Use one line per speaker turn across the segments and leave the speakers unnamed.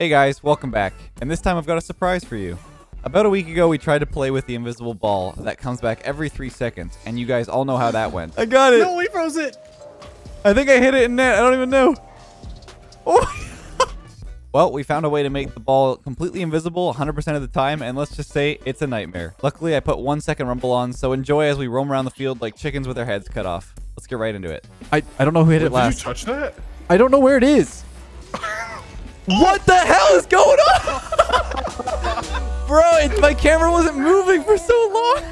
Hey guys, welcome back. And this time I've got a surprise for you. About a week ago, we tried to play with the invisible ball that comes back every three seconds, and you guys all know how that went. I got it!
No, we froze it.
I think I hit it in net. I don't even know. Oh. well, we found a way to make the ball completely invisible 100% of the time, and let's just say it's a nightmare. Luckily, I put one second rumble on, so enjoy as we roam around the field like chickens with their heads cut off. Let's get right into it. I, I don't know who hit it last.
Did
last.
you touch that?
I don't know where it is. what the hell is going on? Bro, it, my camera wasn't moving for so long.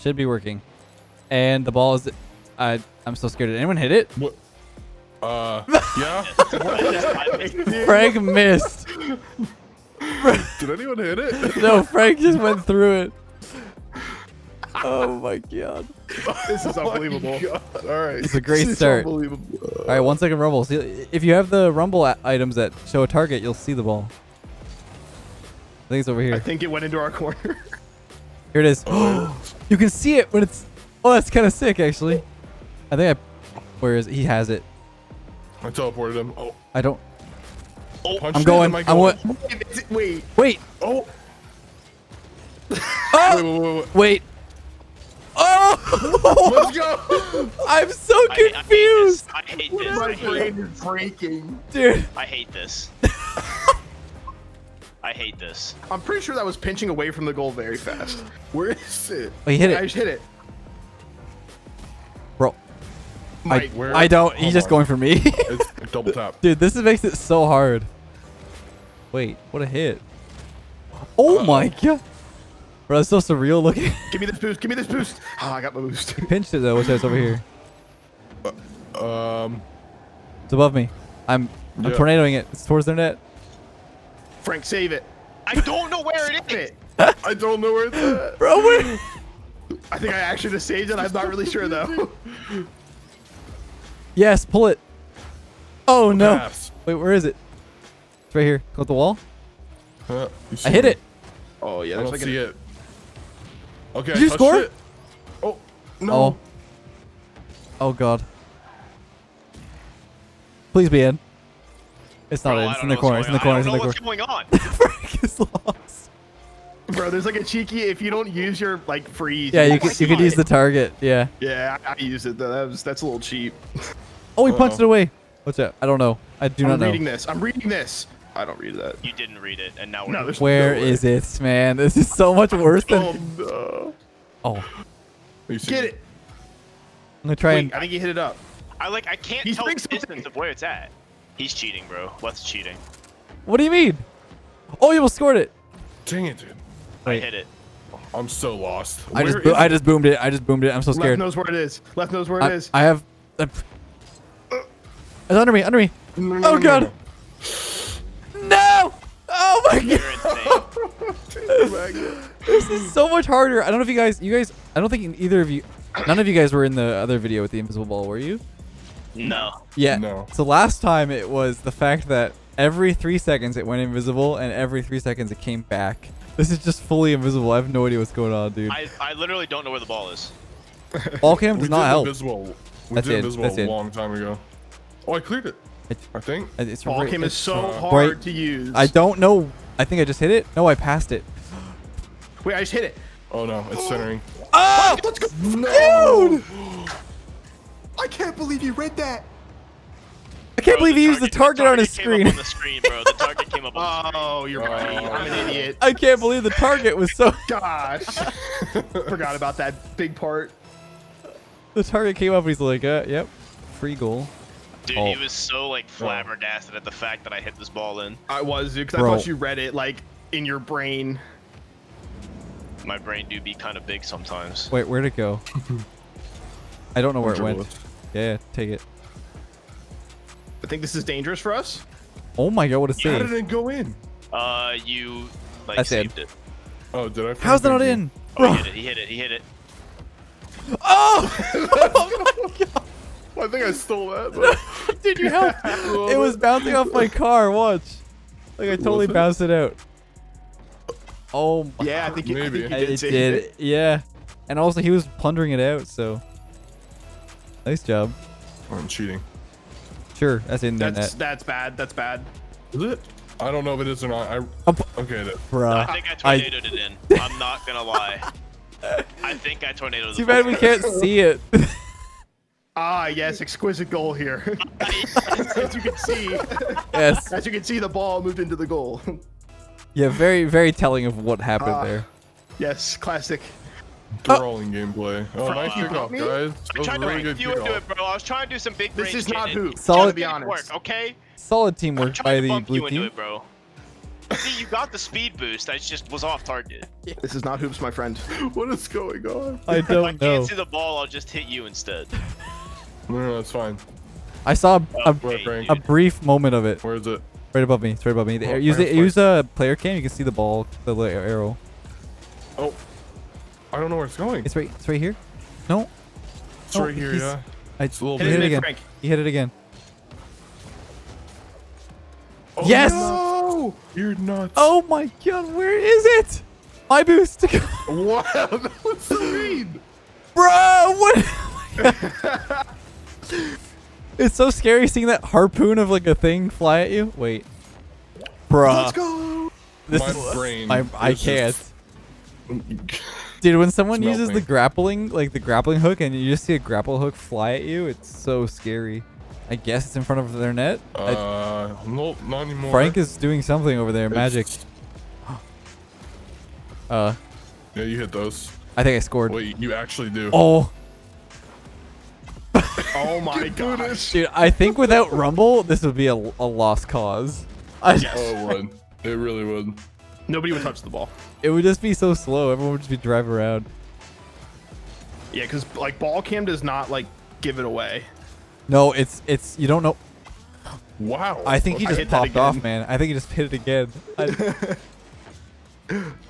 Should be working. And the ball is... I, I'm so scared. Did anyone hit it?
What? Uh, yeah.
Frank missed.
Did anyone hit it?
No, Frank just went through it. Oh my god.
This is
Oh
unbelievable.
God. All right.
It's a great start.
Unbelievable.
All right, one second rumble. See, if you have the rumble items that show a target, you'll see the ball. I think it's over here.
I think it went into our corner.
Here it is. you can see it when it's. Oh, that's kind of sick, actually. I think I. Where is it? He has it.
I teleported him. Oh,
I don't.
Oh, punched
I'm going.
Am I
I'm
going?
wait.
Wait,
Wait.
Oh.
Oh!
Wait, wait, wait, wait.
Wait. Oh!
Let's go.
I'm so
I, I hate this.
confused,
I hate this.
my brain is breaking.
dude.
I hate this. I hate this.
I'm pretty sure that was pinching away from the goal very fast.
Where is it?
Oh, he hit it.
I
it,
just hit it.
bro. I,
Mike,
Where?
I don't. He's just
on.
going for me.
It's double tap.
Dude, this makes it so hard. Wait, what a hit. Oh my god. Bro, that's so surreal looking.
give me this boost. Give me this boost. Oh, I got my boost.
Pinched it though, which is over here.
Um,
It's above me. I'm I'm
Yeah.
tornadoing it. It's towards their net.
Frank, save it.
I don't know where it is.
It.
I don't know where it's at.
Bro, wait.
I think I actually just saved it. I'm not really sure though.
Yes, pull it. Oh no.
Pass.
Wait, where is it? It's right here. Go at the wall.
Huh,
I hit
me?
it.
Oh yeah,
I don't
like
see
a,
it. Okay.
Did
I
you score?
It. Oh no.
Oh. Oh god. Please be in. It's not
Bro,
in. It's in the
know
corner. It's in the
going
corner. It's in the
don't
corner.
what's going on.
Frank is lost.
bro. There's like a cheeky. If you don't use your like freeze.
Yeah, you
can
could you could use the target. Yeah.
Yeah, I, I used it. though. That was that's a little cheap.
Oh, he punched
Uh-oh.
it away. What's that? I don't know. I do
I'm
not know.
reading this. I'm reading this. I don't read that.
You didn't read it, and now we're
No, there's
Where
no
is it, man? This is so much worse
Oh
than.
no!
Oh,
You
Get it.
I'm gonna try
Wait,
and.
I think he hit it up.
I like. I can't
He's
tell
doing
the
something.
of where it's at. He's cheating, bro. What's cheating?
What do you mean? Oh, you almost scored it.
Dang it, dude.
I
Wait.
hit it.
I'm so lost.
I just
Where
bo-
is
I just boomed it. I just boomed it. I'm so scared.
Left
scared.
knows where it is. Left knows where it
I,
is.
I have. uh, it's under me. Under me.
No, no,
Oh
no,
god.
No.
No. Oh my god. This is so much harder. I don't know if you guys. You guys. I don't think either of you. None of you guys were in the other video with the invisible ball, were you?
no.
Yeah.
No.
So last time it was the fact that every three seconds it went invisible and every three seconds it came back. This is just fully invisible. I have no idea what's going on, dude.
I, I literally don't know where the ball is.
Ball cam does not help.
invisible. We
That's
did
it,
invisible
that's
a
it.
long time ago. Oh, I cleared it.
It's,
I think.
it's
Ball
right-
cam is so
uh,
hard
right-
to use.
I don't know. I think I just hit it. No, I passed it.
Wait, I just hit it.
Oh no, it's centering.
Oh,
Let's go.
No.
dude!
I can't believe you read that.
I can't
Bro,
believe he used the target on his screen.
On the screen, bro. The target came up on the screen.
Oh, you're right.
Oh.
I'm an idiot.
I can't believe the target was so.
Gosh. Forgot about that big part.
The target came up. and He's like, uh, yep, free goal.
Dude,
Oh.
he was so like flabbergasted at the fact that I hit this ball in.
I was, dude, because I thought you read it like in your brain.
My brain do be kind of big sometimes.
Wait, where'd it go? I don't know where it went.
it.
Yeah, yeah, take it.
I think this is dangerous for us.
Oh my god, what a
How did
save!
it go in?
Uh, you like
That's
saved it.
Oh, did I?
How's that not in?
Oh, he hit it. He hit it. He hit it.
Oh! oh my god!
I think I stole that. But...
Did you help? it was bouncing off my car. Watch. Like I totally
it?
bounced it out. Oh my.
Yeah, I think you, I think you did
it did.
it.
Yeah. And also he was plundering it out, so nice job.
I'm cheating.
Sure, that's in the
That's
net.
that's bad. That's bad.
Is it? I don't know if it is or not. I
Oh,
okay. That,
bruh.
I think I tornadoed it in. I'm not gonna lie. I think I tornadoed
Too bad
ball.
we can't see it.
Ah, yes, exquisite goal here. as you can see,
yes.
as you can see, the ball moved into the goal.
Yeah, very, very telling of what happened
Ah.
there.
yes, classic.
Throwing gameplay. Oh, nice
you
kickoff, guys.
I'm
was a
trying
really
to
good
make you into
kickoff.
it, bro. I was trying to do some big
This is not
shit and
hoops.
Solid-
to be honest.
Work, okay?
Solid teamwork by the blue
you into
team.
it, bro. See, you got the speed boost. I just was off target.
This is not hoops, my friend.
What is going on?
I don't know.
If I
don't
can't
know.
see the ball, I'll just hit you instead.
No, no, that's fine.
I saw a,
Okay,
a, a brief moment of it
Where is it?
right above me. It's right above me. The
Oh,
use
fire
it.
flight.
Use a player cam. You can see the ball, the little arrow.
Oh, I don't know where it's going.
It's right. It's right here. No.
It's
oh,
right here, yeah.
I
It's a little
hit
Hit
it
it
again.
Frank.
He hit it again.
Oh,
Yes!
No! You're nuts.
Oh my god, where is it? My boost.
Wow, that was so mean.
Bro, what? it's so scary seeing that harpoon of like a thing fly at you. Wait. Bruh.
Let's go.
This
My
is,
brain
I, I can't.
just-
Dude, when someone
It's
uses the grappling, like the grappling hook, and you just see a grapple hook fly at you, it's so scary. I guess it's in front of their net. I-
Uh, no, not anymore.
Frank is doing something over there, magic. Uh,
Yeah, you hit those.
I think I scored.
Wait, you actually do.
Oh,
Oh my gosh.
dude, I think without Rumble, this would be a, a lost cause. I,
Oh, it would. It really would.
Nobody would touch the ball.
It would just be so slow. Everyone would just be driving around.
Yeah, because like ball cam does not like give it away.
No, it's it's you don't know.
Wow.
I think he just popped off, man. I think he just hit it again. I-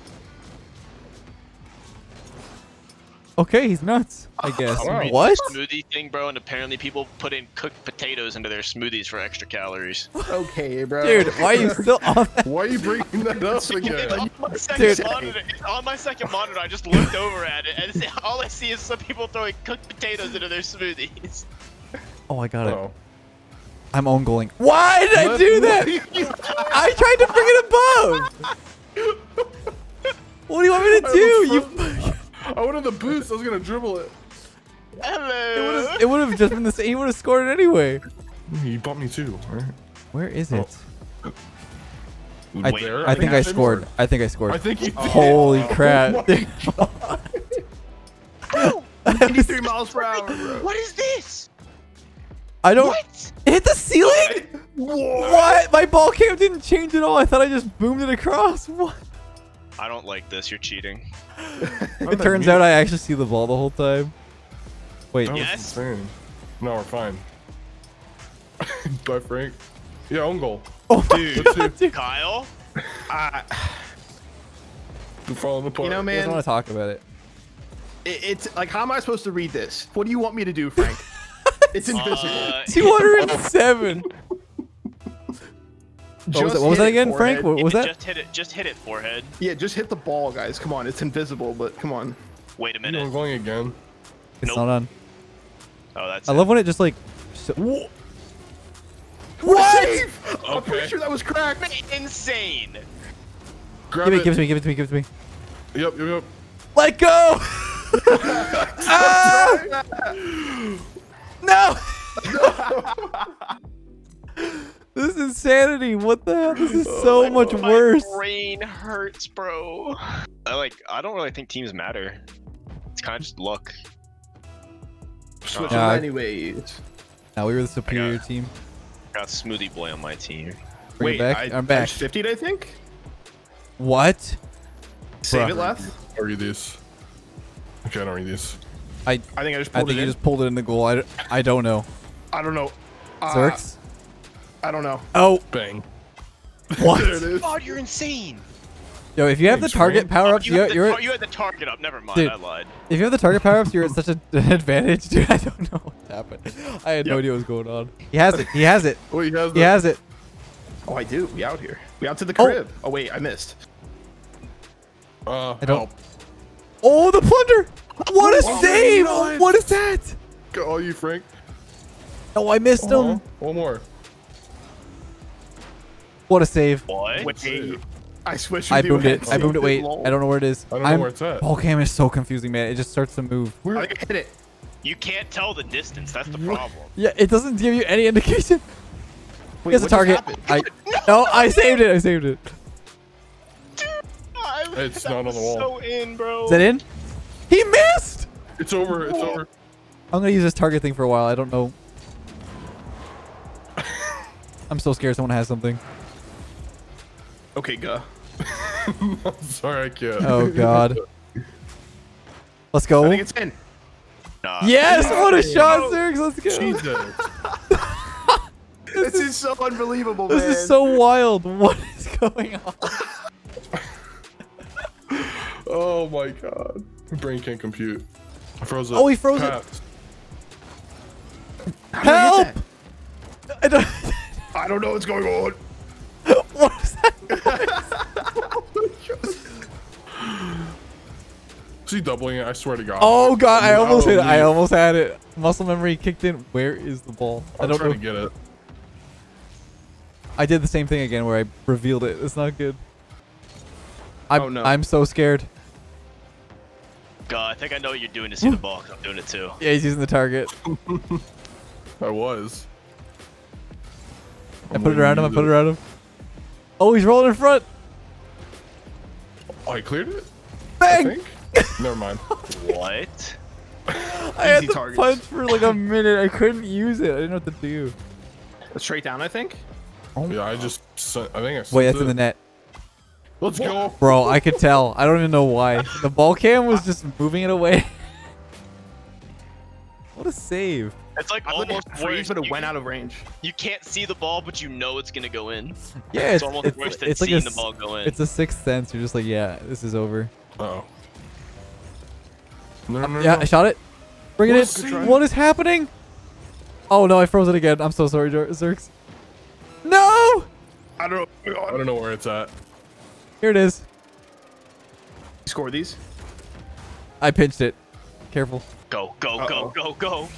okay, he's nuts. I guess.
Wow.
What?
Smoothie thing, bro, and apparently people put in cooked potatoes into their smoothies for extra calories.
Okay, bro.
Dude, why are you still on that?
Why are you bringing that up again?
on my second
Dude.
monitor. It's on my second monitor. I just looked over at it, and all I see is some people throwing cooked potatoes into their smoothies.
Oh, I got it.
Oh.
I'm own goaling. Why did I do that?
what are you-
I tried to bring it above. What do you want me to do?
was
You.
I wanted the boost. I was gonna dribble it.
Hello.
It would have just been the same. He would have scored it anyway.
You bumped me too, right?
Where is
Oh.
it? I,
Wait,
I think I scored. I think I scored.
I think you did.
Holy
Oh
crap.
my
93 miles per hour, bro.
What is this?
I don't.
What?
It hit the ceiling? What? My ball cam didn't change at all. I thought I just boomed it across. What?
I don't like this. You're cheating.
It turns out I actually see the ball the whole time. Wait.
That
Yes.
insane. No, we're fine. Bye, Frank. Yeah, own goal.
Oh,
Dude.
Let's see.
Kyle?
Uh,
We're falling apart.
you know, man.
I just
man,
want to talk about it.
it, it's like, how am I supposed to read this? What do you want me to do, Frank? it's invisible.
Uh,
207. What was, that, what was that again, Frank?
forehead.
What, what was that?
Just hit it. Just hit it, forehead.
Yeah, just hit the ball, guys. Come on, it's invisible, but come on.
Wait a minute.
I'm going again.
It's
Nope.
not on.
Oh, that's.
I
it.
love when it just like. So,
What? Save! I'm pretty sure that was cracked.
Insane.
Grab
give it,
it.
give it to me, give it to me, give it to me.
Yep, yep, yep.
Let go! ah! No! this is insanity. What the hell? This is so much
My
worse.
brain hurts, bro. I like. I don't really think teams matter. It's kind of just luck.
Switch
Yeah.
them anyways.
Now we were the superior
it.
team.
Got Smoothie Boy on my team.
Bring
Wait,
back.
I,
I'm back.
I 50'd, I think.
What?
Save
Bruh.
it left.
I'll read these. Okay, I don't read these.
I
I think I just
I think
it
you
in.
just pulled it in the goal. I, d- I don't know.
I don't know. Uh,
Zurx?
I don't know.
Oh,
Bang.
what?
There it is.
God, you're insane.
Yo, if you have the target
Frank.
power ups,
you,
you,
had the,
you're
you had the target up. Never mind.
Dude.
I lied.
if you have the target power ups, you're at such an advantage, dude. I don't know what happened. I had no idea what was going on. He has it. He has it.
Wait, he has
He has it.
Oh, I do. We out here. We out to the
Oh.
crib. Oh, wait, I missed.
Uh,
I don't-
help.
Oh, the plunder! What a
Oh,
save! what is that?
Go, oh, you Frank.
Oh, I missed
Oh,
him.
one more.
What a save!
What?
Wait, I switched.
I boomed it. I boomed it. Wait. I don't know where it is.
I don't know
I'm-
where it's at.
Ball cam is so confusing, man. It just starts to move.
Where?
I think I hit it.
You can't tell the distance. That's the problem.
Yeah, it doesn't give you any indication.
Wait,
Here's a target. I no, I saved it. I saved it.
I-
It's not on the wall.
So in, bro.
Is that in? He missed.
It's over. It's over.
I'm gonna use this target thing for a while. I don't know. I'm so scared someone has something.
Okay, go.
I'm sorry, I can't.
Oh god. Let's go.
I think it's in.
Nah.
Yes, what a shot, Zurx. Let's go.
Jesus.
This is so unbelievable,
This
man.
is so wild. What is going on?
Oh my god. My brain can't compute. I froze it.
Oh, he froze it.
Pat.
How did I
Help! I don't.
I don't know what's going on.
what is that?
Is he doubling it? I swear to God.
Oh god, I almost hit it. I almost had it. Muscle memory kicked in. Where is the ball? I
I'm
don't
trying
know.
to get it.
I did the same thing again where I revealed it. It's not good. I'm,
Oh, no.
I'm so scared.
God, I think I know what you're doing to see the ball. 'cause I'm doing it too.
Yeah, he's using the target.
I was.
I put it around him. I put it around him. Oh, he's rolling in front.
Oh, I cleared it? I
Bang!
think? Never mind.
What?
I had
Easy
to
targets.
punch for like a minute. I couldn't use it. I didn't know what to do.
Straight down, I think.
Oh Yeah, I just sent, I think I sent
Wait, that's
it.
in the net.
Let's go.
Bro, I could tell. I don't even know why. The ball cam was just moving it away. what a save.
It's like
I let
almost
it freeze,
worse.
but it went out of range.
You can't see the ball, but you know it's gonna go in.
Yeah,
It's,
it's,
almost
it's,
worse than
it's like
seeing
a,
the ball go in.
It's a sixth sense. You're just like, yeah, this is over.
Uh oh. No, no, no,
Yeah,
no.
I shot it. Bring
What
it
a save.
in. What is happening? Oh no, I froze it again. I'm so sorry, Zer- Zurx. No!
I don't know.
I don't know where it's at.
Here it is.
Score these.
I pinched it. Careful.
go, go,
Uh-oh.
go, go, go.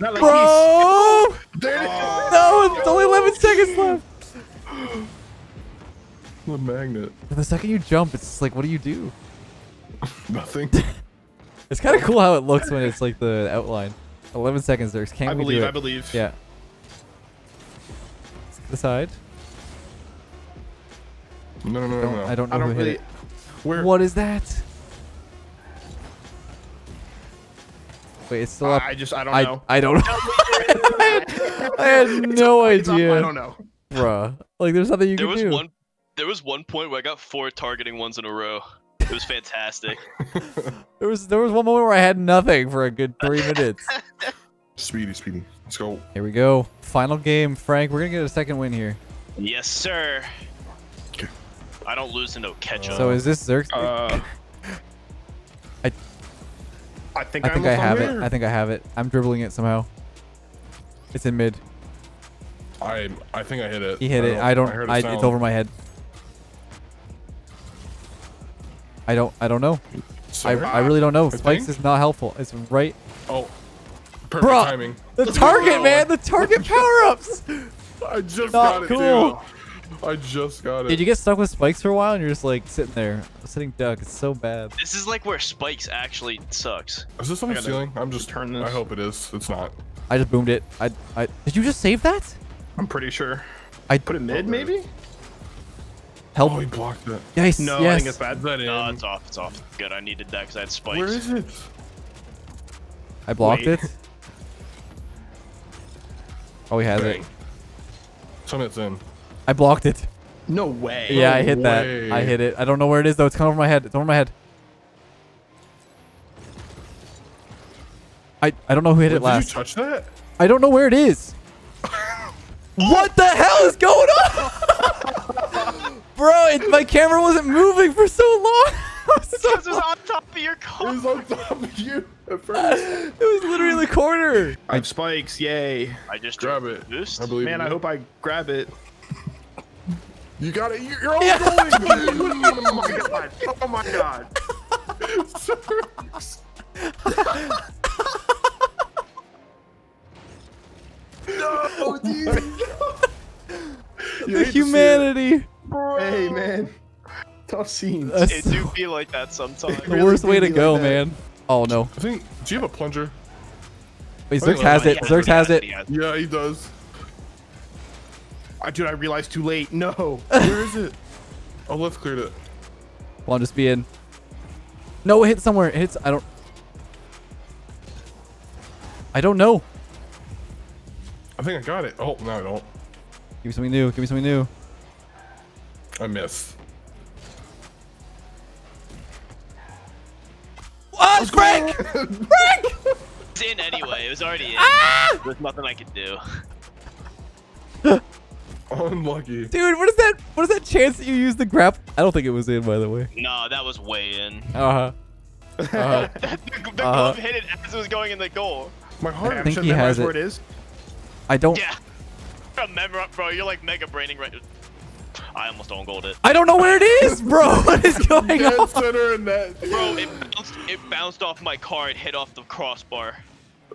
Not like
Bro!
Oh, damn it! Oh.
No, it's only 11 seconds left.
The magnet.
The second you jump, it's like, what do you do?
Nothing.
It's kind of cool how it looks when it's like the outline. 11 seconds, Zurx. Can't
I
we do
believe.
it?
I believe.
Yeah. The side.
No, no, no,
Don't-
no.
I don't know
I don't
who
really.
hit it.
Where?
What is that? Wait, it's still up.
I just. I don't
I,
know.
I don't know. I had, I had no
It's up,
idea.
I don't know.
Bruh. Like, there's nothing you
There
can
was
do.
one. There was one point where I got four targeting ones in a row. It was fantastic.
There was there was one moment where I had nothing for a good three minutes.
Speedy, speedy. Let's go.
Here we go. Final game, Frank. We're gonna get a second win here.
yes, sir.
Okay.
I don't lose to no ketchup.
So is this Zurx?
Uh,
I-
I think
I think I have
on
it. I think I have it. I'm dribbling it somehow. It's in mid.
I I think I hit it.
He hit it. I don't.
heard a
I,
sound.
it's over my head. I don't. I don't know. I, I really don't know.
I
Spikes
think-
is not helpful. It's right.
Oh. Perfect
Bruh.
timing.
The target, man. The target power ups.
I just
Not
got it
cool.
too. I just got it.
Did you get stuck with spikes for a while and you're just like sitting there, sitting duck? It's so bad.
this is like where spikes actually sucks.
Is this on the ceiling? I'm just
turn
I hope it is. It's not.
I just boomed it. I. I. Did you just save that?
I'm pretty sure.
I
Put it mid, oh, maybe?
help.
Oh, he blocked it.
yes.
No,
yes.
I think it's bad.
Is that in?
No, it's off. It's off. Good. I needed that because I had spikes.
Where is it?
I blocked
Wait.
it. Oh, he has it.
Dang. Tell me it's in.
I blocked it.
No way.
Yeah, I hit
way.
that. I hit it. I don't know where it is though. It's coming over my head. It's over my head. I I don't know who hit
Wait,
it
did
last.
you touch that?
I don't know where it is. what the hell is going on? Bro, it, my camera wasn't moving for so long. So-
it was on top of your car.
It was on top of you at first.
it was literally in the corner.
I have spikes. Yay.
I just
Grab it.
Boost.
I believe
Man, I hope I grab it.
You got it. You're all
Yeah.
going.
Oh my god. Oh my god. No, dude.
You
The
hate to see it.
humanity.
Hey, man. Tough scenes.
That's
It do feel like that sometimes.
the
really
worst way to
be like
go, man. Oh no.
I think. Do you have a plunger?
Wait,
Oh, Zurx
has it. Zurx has it.
Yeah.
Yeah, he does.
Ah, dude, I realized too late. No.
Where is it? Oh, let's cleared it.
Come on, just be in. No, it hits somewhere. It hits. I don't. I don't know.
I think I got it. Oh, no, I don't.
Give me something new. Give me something new.
I miss. missed.
Ah, Frank!
It's in anyway. It was already in.
Ah!
There's nothing I could do.
Unlucky.
Dude, what is that? What is that chance that you use the grab? I don't think it was in, by the way.
No, that was way in.
Uh huh. Uh-huh.
the the
Uh-huh.
glove hit it as it was going in the goal.
My heart.
I
think
should
he
memorize
has
where
it.
it is.
I don't.
Yeah. Remember, bro, you're like mega braining right. I almost on gold it.
I don't know where it is, bro. What is going
Dead
on?
center and that.
Bro, it bounced, it bounced off my car. It hit off the crossbar.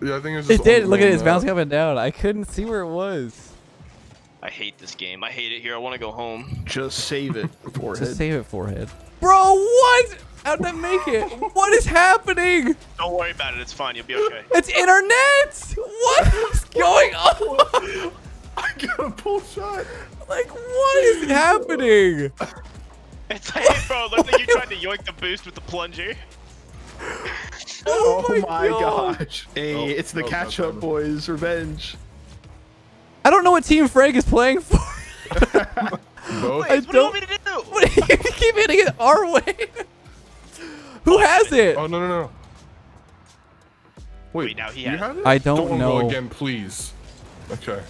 Yeah, I think it's
It
just
did. Look at it. It's
now.
bouncing up and down. I couldn't see where it was.
I hate this game. I hate it here. I want to go home.
Just save it. Forehead.
Just save it, forehead. Bro, what? How'd that make it? What is happening?
Don't worry about it. It's fine. You'll be okay.
It's internet. What is going on?
I got a pull shot.
Like, what is happening?
It's like, bro, it looks like you tried to yoink the boost with the plunger.
Oh, oh,
my
my
God.
gosh. Hey,
Oh,
it's the
oh, catch-up,
boys. Revenge.
I don't know what Team Frank is playing for.
Both.
I
What do you want me to do?
What do you keep hitting it our way? Who has it?
Oh no no no. Wait,
Wait, now he
you
has-
have it?
I don't
don't
know.
Go again, please. Okay.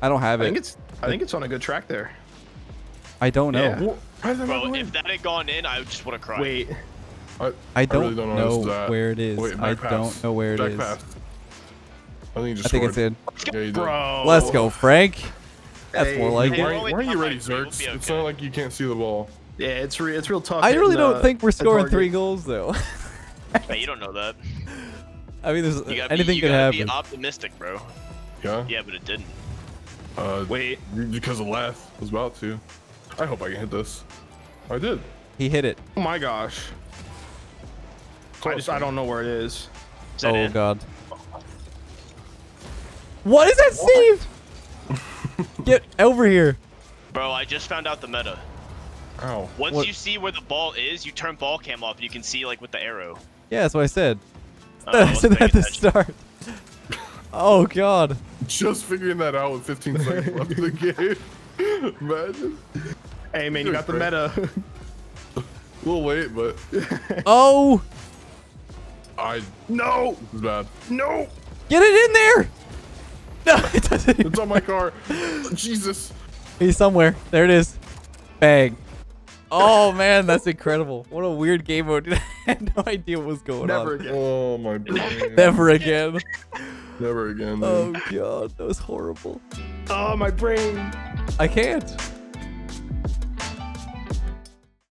I don't have
I think
it.
it's I think it's on a good track there.
I don't know.
Yeah.
Wha- Why is that not
Bro, if that had gone in, I would just would have cried.
Wait.
I,
I don't,
really don't
know,
know, this is that.
where it is.
Wait,
I
pass.
don't know where it
back
is.
Pass. I think just
I think it's in.
Yeah, you did.
Bro.
Let's go, Frank. That's
Hey,
more like it.
why are you ready,
five, we'll
Zurx?
be
It's not like you can't see the ball.
Yeah, it's re- it's real tough.
I really don't
uh,
think we're scoring three goals, though.
Hey, you don't know that.
I mean, there's
You gotta
anything
be, you
could
gotta
happen.
be optimistic, bro.
Yeah.
Yeah, but it didn't.
Uh,
Wait.
Because of Leth was about to. I hope I can hit this. I did.
He hit it.
Oh my gosh. I just I don't know where it is.
Is
Oh
in?
god. What is that Steve? Get over here.
Bro, I just found out the meta.
Oh.
Once
What-
you see where the ball is, you turn ball cam off and you can see like with the arrow.
Yeah, that's what I said.
Oh, I
I said that at the start. Oh god.
Just figuring that out with 15 seconds left in the game. Imagine.
Hey man, you got the meta.
We'll wait, but
Oh,
I.
no,
This is bad.
no.
get it in there. No, it doesn't.
It's on my car. Jesus.
He's somewhere. There it is. Bang. Oh man, that's incredible. What a weird game mode. I had no idea what was going on.
Never
on.
again.
Oh my brain.
Never again.
Never again. Dude.
Oh god, that was horrible.
Oh my brain.
I can't.